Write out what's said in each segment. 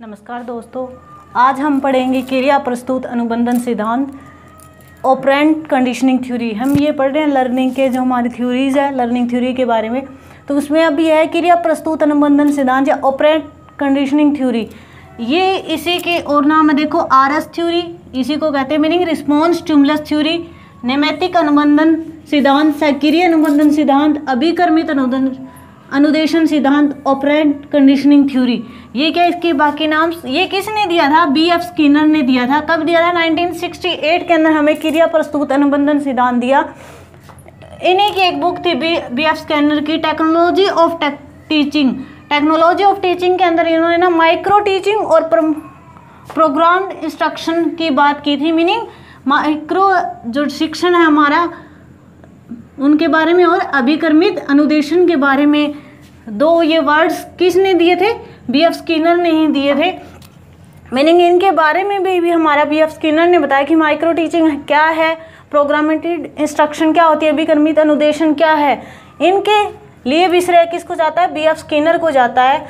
नमस्कार दोस्तों, आज हम पढ़ेंगे क्रिया प्रस्तुत अनुबंधन सिद्धांत, ऑपरेंट कंडीशनिंग थ्योरी। हम ये पढ़ रहे हैं लर्निंग के, जो हमारी थ्योरीज है, लर्निंग थ्योरी के बारे में। तो उसमें अब यह है क्रिया प्रस्तुत अनुबंधन सिद्धांत या ऑपरेंट कंडीशनिंग थ्योरी। ये इसी के और नाम है, देखो आर एस थ्योरी। इसी को कहते हैं मीनिंग रिस्पॉन्स ट्यूमलस थ्योरी नेमेटिक अनुबंधन सिद्धांत, सक्रिय अनुबंधन सिद्धांत, अभिकर्मित अनुबंधन अनुदेशन, सिद्धांत ऑपरेंट कंडीशनिंग थ्योरी ये क्या इसके बाकी नाम? ये किसने दिया था? बी एफ़ स्किनर ने दिया था। कब दिया था? 1968 के अंदर हमें क्रिया प्रस्तुत अनुबंधन सिद्धांत दिया। इन्हीं की एक बुक थी बी बी एफ़ स्कैनर की technology of teaching technology of teaching के अंदर इन्होंने ना माइक्रो टीचिंग और प्रोग्राम इंस्ट्रक्शन की बात की थी। मीनिंग माइक्रो जो शिक्षण है हमारा उनके बारे में और अभिक्रमित अनुदेशन के बारे में दो ये वर्ड्स किसने दिए थे? बी एफ़ स्किनर ने ही दिए थे। मीनिंग इनके बारे में भी, भी हमारा बी एफ़ स्किनर ने बताया कि माइक्रो टीचिंग क्या है प्रोग्रामेटेड इंस्ट्रक्शन क्या होती है अभिक्रमित अनुदेशन क्या है। इनके लिए भी श्रेय किसको जाता है? बी एफ़ स्किनर को जाता है।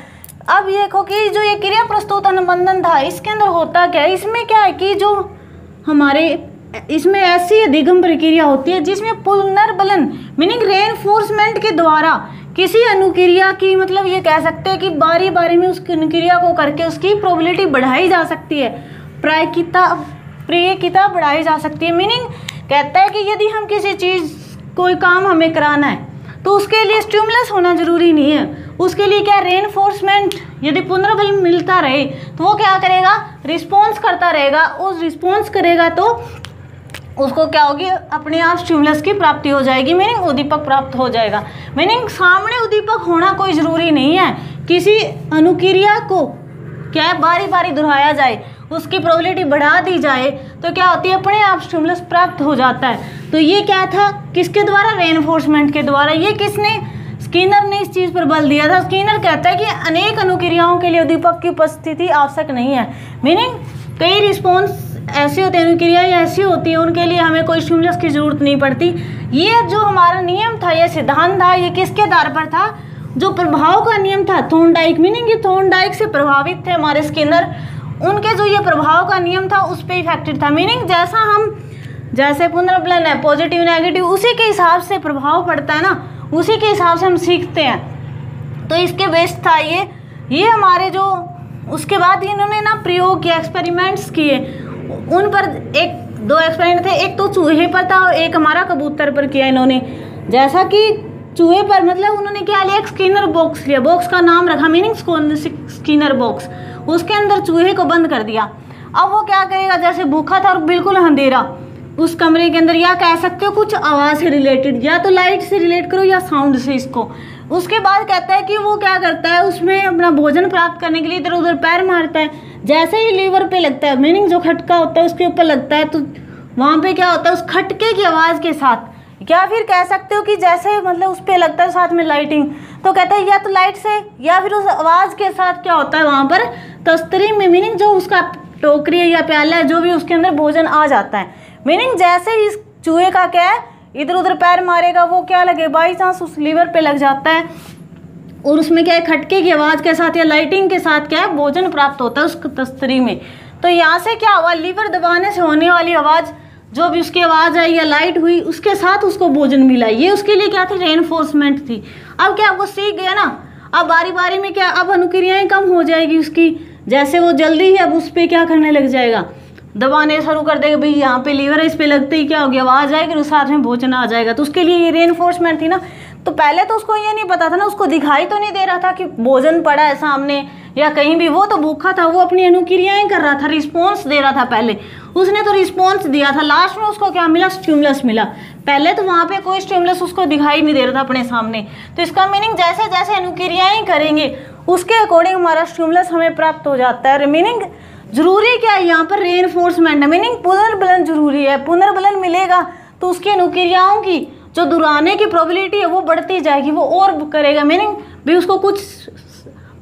अब ये देखो कि जो ये क्रिया प्रस्तुत अनुबंधन था इसके अंदर होता क्या है? इसमें क्या है कि जो हमारे इसमें ऐसी अधिगम प्रक्रिया होती है जिसमें पुनर्बलन मीनिंग रेनफोर्समेंट के द्वारा किसी अनुक्रिया की मतलब ये कह सकते हैं कि बारी बारी में उस अनुक्रिया को करके उसकी प्रोबेबिलिटी बढ़ाई जा सकती है। प्रायिकता, प्रियकिता बढ़ाई जा सकती है। मीनिंग कहता है कि यदि हम किसी चीज़, कोई काम हमें कराना है तो उसके लिए स्टिमुलस होना ज़रूरी नहीं है। उसके लिए क्या रेनफोर्समेंट यदि पुनर्बल मिलता रहे तो वो क्या करेगा? रिस्पॉन्स करता रहेगा। उस रिस्पॉन्स करेगा तो उसको क्या होगी? अपने आप स्टिमुलस की प्राप्ति हो जाएगी मीनिंग उद्दीपक प्राप्त हो जाएगा। मीनिंग सामने उद्दीपक होना कोई ज़रूरी नहीं है। किसी अनुक्रिया को क्या बारी बारी दोहराया जाए, उसकी प्रोबेबिलिटी बढ़ा दी जाए तो क्या होती है? अपने आप स्टिमुलस प्राप्त हो जाता है। तो ये क्या था? किसके द्वारा? रेनफोर्समेंट के द्वारा। ये किसने? स्किनर ने इस चीज़ पर बल दिया था। स्किनर कहता है कि अनेक अनुक्रियाओं के लिए उद्दीपक की उपस्थिति आवश्यक नहीं है। मीनिंग कई रिस्पॉन्स ऐसी होती है अनुक्रियाएँ ऐसी होती हैं, उनके लिए हमें कोई स्टिमुलस की ज़रूरत नहीं पड़ती। ये जो हमारा नियम था, ये सिद्धांत था, ये किसके आधार पर था? जो प्रभाव का नियम था थोनडाइक मीनिंग ये थोनडाइक से प्रभावित थे हमारे स्किनर उनके जो ये प्रभाव का नियम था, उस पर इफेक्टेड था। मीनिंग जैसा हम, जैसे पुनर्बलन है पॉजिटिव नेगेटिव उसी के हिसाब से प्रभाव पड़ता है ना, उसी के हिसाब से हम सीखते हैं। तो इसके बेस्ट था ये। ये हमारे जो, उसके बाद इन्होंने ना प्रयोग किया एक्सपेरिमेंट्स किए। उन पर एक, दो एक्सपेरिमेंट थे, एक तो चूहे पर था और एक हमारा कबूतर पर किया इन्होंने। जैसा कि चूहे पर मतलब उन्होंने क्या लिया, एक स्किनर बॉक्स लिया। बॉक्स का नाम रखा मीनिंग स्किनर बॉक्स उसके अंदर चूहे को बंद कर दिया। अब वो क्या करेगा, जैसे भूखा था और बिल्कुल अंधेरा, उस कमरे के अंदर या कह सकते हो कुछ आवाज़ से रिलेटेड या तो लाइट से रिलेट करो या साउंड से इसको। उसके बाद कहता है कि वो क्या करता है, उसमें अपना भोजन प्राप्त करने के लिए इधर उधर पैर मारता है। जैसे ही लीवर पे लगता है मीनिंग जो खटका होता है उसके ऊपर लगता है तो वहाँ पे क्या होता है, उस खटके की आवाज़ के साथ। क्या फिर कह सकते हो कि जैसे मतलब उस पर लगता है साथ में लाइटिंग तो कहते हैं, या तो लाइट से, या फिर उस आवाज़ के साथ क्या होता है वहाँ पर, तस्तरी में मीनिंग जो उसका टोकरी है या प्याला है, जो भी उसके अंदर भोजन आ जाता है। मीनिंग जैसे ही इस चूहे का क्या है इधर उधर पैर मारेगा, वो क्या लगे बाई चांस उस लीवर पे लग जाता है। और उसमें क्या है, खटके की आवाज़ के साथ या लाइटिंग के साथ क्या है, भोजन प्राप्त होता है उस तस्तरी में। तो यहाँ से क्या हुआ, लीवर दबाने से होने वाली आवाज़, जो भी उसकी आवाज़ आई या लाइट हुई, उसके साथ उसको भोजन मिला। ये उसके लिए क्या थी रेनफोर्समेंट थी। अब क्या, वो सीख गया ना? अब बारी बारी में क्या, अब अनुक्रियाएँ कम हो जाएगी उसकी। जैसे वो जल्दी ही अब उस पर क्या करने लग जाएगा? दबाने शुरू कर देगा, भाई यहाँ पे लीवर है, इस पर लगते ही क्या हो गया आवाज़ आएगी और साथ में भोजन आ जाएगा। तो उसके लिए ये रेनफोर्समेंट थी ना। तो पहले तो उसको ये नहीं पता था ना, उसको दिखाई तो नहीं दे रहा था कि भोजन पड़ा है सामने, या कहीं भी। वो तो भूखा था, वो अपनी अनुक्रियाएँ कर रहा था रिस्पॉन्स दे रहा था पहले। उसने तो रिस्पॉन्स दिया था। लास्ट में उसको क्या मिला? स्टिमुलस मिला। पहले तो वहाँ पे कोई स्टिमुलस उसको दिखाई नहीं दे रहा था अपने सामने। तो इसका मीनिंग जैसे जैसे अनुक्रियाएँ करेंगे, उसके अकॉर्डिंग हमारा स्टिमुलस हमें प्राप्त हो जाता है। मीनिंग ज़रूरी क्या है? यहाँ पर रे मीनिंग पुनर्बलन ज़रूरी है। पुनर्बलन मिलेगा तो उसकी अनुक्रियाओं की जो दुराने की प्रोबेबिलिटी है, वो बढ़ती जाएगी, वो और करेगा। मीनिंग भी उसको कुछ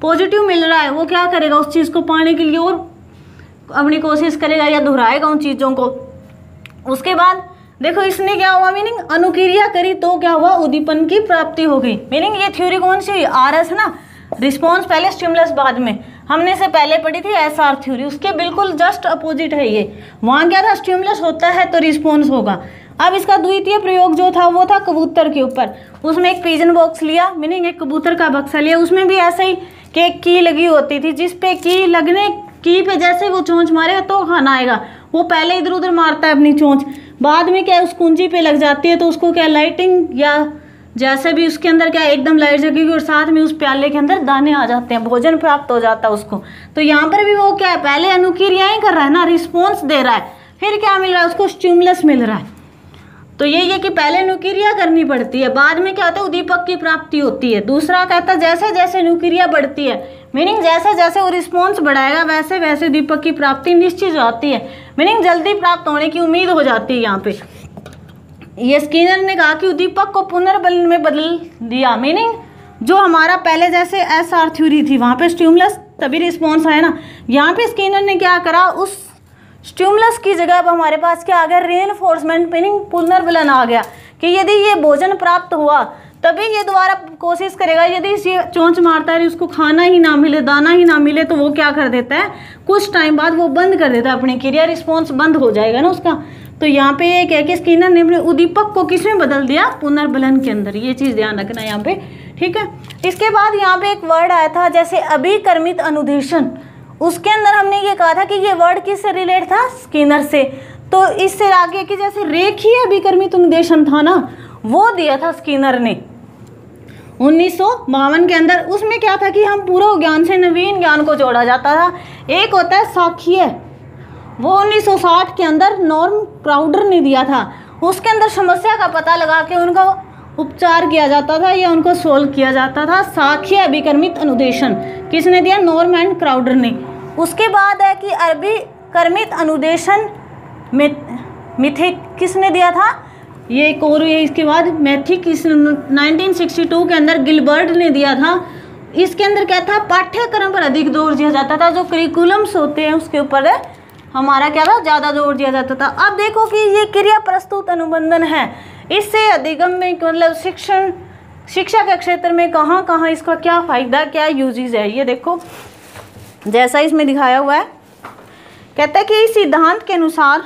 पॉजिटिव मिल रहा है, वो क्या करेगा? उस चीज़ को पाने के लिए और अपनी कोशिश करेगा या दोहराएगा उन चीज़ों को। उसके बाद, देखो, इसने क्या हुआ? मीनिंग अनुक्रिया करी तो क्या हुआ? उद्दीपन की प्राप्ति हो गई। मीनिंग ये थ्योरी कौन सी हुई? आर एस ना? रिस्पॉन्स पहले स्टिमुलस बाद में। हमने इसे पहले पढ़ी थी एस आर थ्योरी उसके बिल्कुल जस्ट अपोजिट है ये। वहाँ क्या था? स्ट्यूमलस होता है तो रिस्पॉन्स होगा। अब इसका द्वितीय प्रयोग जो था, वो था कबूतर के ऊपर। उसमें एक पिजन बॉक्स लिया मीनिंग एक कबूतर का बक्सा लिया। उसमें भी ऐसे ही कि एक की लगी होती थी, जिस पे की लगने, की पे जैसे वो चोंच मारेगा तो खाना आएगा। वो पहले इधर उधर मारता है अपनी चोंच। बाद में क्या उस कुंजी पे लग जाती है तो उसको क्या लाइटिंग या जैसे भी उसके अंदर क्या एकदम लाइट जगेगी और साथ में उस प्याले के अंदर दाने आ जाते हैं, भोजन प्राप्त हो जाता है उसको। तो यहाँ पर भी वो क्या है, पहले अनुक्रियाएँ कर रहा है ना रिस्पॉन्स दे रहा है। फिर क्या मिल रहा है, उसको स्ट्यूमलस मिल रहा है। तो ये ये कि पहले नुक्रिया करनी पड़ती है, बाद में क्या होता है उदीपक की प्राप्ति होती है। दूसरा कहता है, जैसे जैसे नुक्रिया बढ़ती है मीनिंग जैसे जैसे वो रिस्पॉन्स बढ़ाएगा, वैसे वैसे दीपक की प्राप्ति निश्चित जाती है। मीनिंग जल्दी प्राप्त होने की उम्मीद हो जाती है यहाँ पे। ये स्कीनर ने कहा कि उदीपक को पुनर्बल में बदल दिया। मीनिंग जो हमारा पहले जैसे एस आर थ्योरी थी, वहाँ पे स्ट्यूमलस तभी रिस्पॉन्स आया ना। यहाँ पे स्कीनर ने क्या करा, उस स्ट्यूमलस की जगह अब हमारे पास क्या आ गया? री मीनिंग पुनर्बलन आ गया कि यदि ये भोजन प्राप्त हुआ, तभी ये दोबारा कोशिश करेगा। यदि ये चोंच मारता है उसको खाना ही ना मिले, दाना ही ना मिले तो वो क्या कर देता है? कुछ टाइम बाद वो बंद कर देता है अपनी क्रिया रिस्पॉन्स बंद हो जाएगा ना उसका। तो यहाँ पे एक है कि स्किनर ने अपने उदीपक को किसमें बदल दिया? पुनर्बलन के अंदर। ये चीज़ ध्यान रखना यहाँ पे, ठीक है? इसके बाद यहाँ पे एक वर्ड आया था, जैसे अभिकर्मित अनुदेशन। उसके अंदर हमने ये कहा था कि ये वर्ड किससे रिलेट था? स्किनर से। तो इससे आगे कि जैसे रेखीय अभिकर्मित अनुदेशन था ना, वो दिया था स्किनर ने। उन्नीस सौ बावन के अंदर उसमें क्या था कि हम पूर्व ज्ञान से नवीन ज्ञान को जोड़ा जाता था। एक होता है साखीय वो 1960 के अंदर नॉर्म क्राउडर ने दिया था। उसके अंदर समस्या का पता लगा के उनका उपचार किया जाता था या उनको सोल्व किया जाता था? साक्ष्य अभिकर्मित अनुदेशन। किसने दिया? नॉर्म एंड क्राउडर ने। उसके बाद है कि अरबी कर्मित अनुदेशन मिथिक किसने दिया था? ये एक और ये इसके बाद मैथिक इस 1962 के अंदर गिलबर्ट ने दिया था। इसके अंदर क्या था? पाठ्यक्रम पर अधिक ज़ोर दिया जाता था, जो करिकुलम्स होते हैं, उसके ऊपर हमारा क्या था? ज़्यादा ज़ोर दिया जाता था। अब देखो कि ये क्रिया प्रस्तुत अनुबंधन है। इससे अधिगम में मतलब शिक्षण, शिक्षा के क्षेत्र में कहाँ कहाँ इसका क्या फ़ायदा, क्या यूजेज है? ये देखो, जैसा इसमें दिखाया हुआ है। कहता है कि इस सिद्धांत के अनुसार,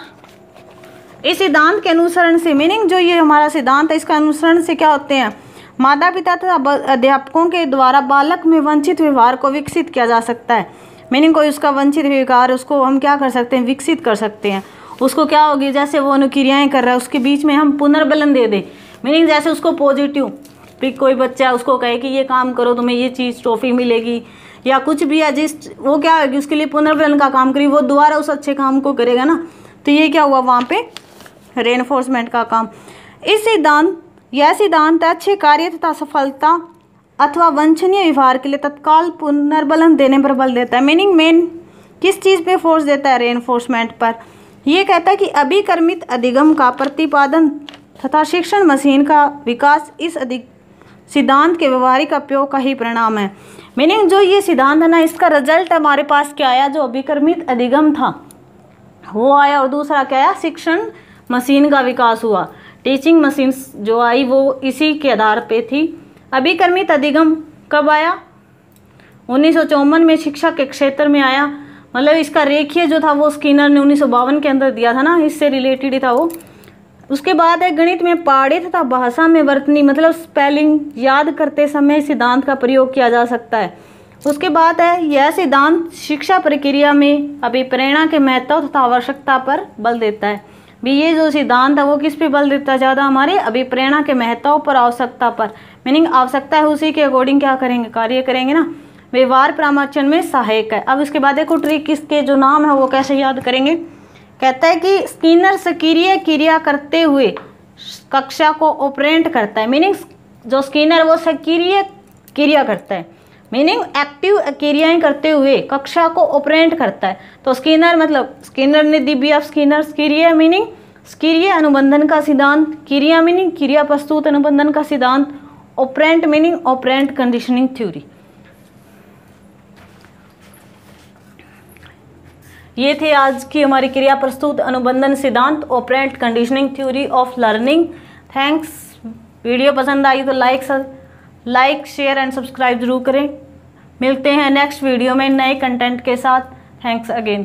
इस सिद्धांत के अनुसरण से मीनिंग जो ये हमारा सिद्धांत है, इसका अनुसरण से क्या होते हैं? माता पिता तथा अध्यापकों के द्वारा बालक में वंचित व्यवहार को विकसित किया जा सकता है। मीनिंग कोई उसका वंचित व्यवहार उसको हम क्या कर सकते हैं? विकसित कर सकते हैं। उसको क्या होगी? जैसे वो अनुक्रियाएँ कर रहा है, उसके बीच में हम पुनर्बलन दे दें। मीनिंग जैसे उसको पॉजिटिव भी कोई बच्चा उसको कहे कि ये काम करो, तुम्हें ये चीज़ ट्रॉफी मिलेगी, या कुछ भी है, जिस, वो क्या होगी? उसके लिए पुनर्बलन का काम करी वो दोबारा उस अच्छे काम को करेगा ना? तो ये क्या हुआ वहाँ पे? रेनफोर्समेंट का काम। इस सिद्धांत यह सिद्धांत अच्छे कार्य तथा सफलता अथवा वंचनीय व्यवहार के लिए तत्काल पुनर्बलन देने पर बल देता है। मीनिंग मेन किस चीज़ पे फोर्स देता है? रेनफोर्समेंट पर। यह कहता है कि अभिकर्मित अधिगम का प्रतिपादन तथा शिक्षण मशीन का विकास इस अधिक सिद्धांत के व्यवहारिक उपयोग का ही परिणाम है। मीनिंग जो ये सिद्धांत है ना, इसका रिज़ल्ट हमारे पास क्या आया? जो अभिकर्मित अधिगम था, वो आया और दूसरा क्या आया? शिक्षण मशीन का विकास हुआ। टीचिंग मशीन जो आई, वो इसी के आधार पे थी। अभिकर्मित अधिगम कब आया? उन्नीस सौ चौवन में शिक्षा के क्षेत्र में आया। मतलब इसका रेखीय जो था वो स्किनर ने उन्नीस सौ बावन के अंदर दिया था ना, इससे रिलेटेड ही था वो। उसके बाद है, गणित में पाड़े तथा भाषा में वर्तनी मतलब स्पेलिंग याद करते समय सिद्धांत का प्रयोग किया जा सकता है। उसके बाद है, यह सिद्धांत शिक्षा प्रक्रिया में अभिप्रेरणा के महत्व तथा आवश्यकता पर बल देता है। भी ये जो सिद्धांत है, वो किस पे बल देता है ज़्यादा हमारे अभिप्रेरणा के महत्व पर आवश्यकता पर? मीनिंग आवश्यकता है उसी के अकॉर्डिंग क्या करेंगे, कार्य करेंगे ना? व्यवहार प्रामाचन में सहायक है। अब इसके बाद देखो ट्रिक किसके जो नाम है वो कैसे याद करेंगे। कहता है कि स्किनर सक्रिय क्रिया करते हुए कक्षा को ऑपरेंट करता है। मीनिंग जो स्किनर वो सक्रिय क्रिया करता है। मीनिंग एक्टिव क्रियाएँ करते हुए कक्षा को ऑपरेंट करता है। तो स्किनर मतलब स्किनर ने दिव्य ऑफ़ स्किनर क्रिया मीनिंग क्रिय अनुबंधन का सिद्धांत, क्रिया मीनिंग क्रिया प्रस्तुत अनुबंधन का सिद्धांत operant meaning operant conditioning theory ये थे आज की हमारी क्रिया प्रस्तुत, अनुबंधन सिद्धांत operant conditioning theory of learning thanks video पसंद आई तो like like share and subscribe ज़रूर करें। मिलते हैं नेक्स्ट वीडियो में नए कंटेंट के साथ। Thanks again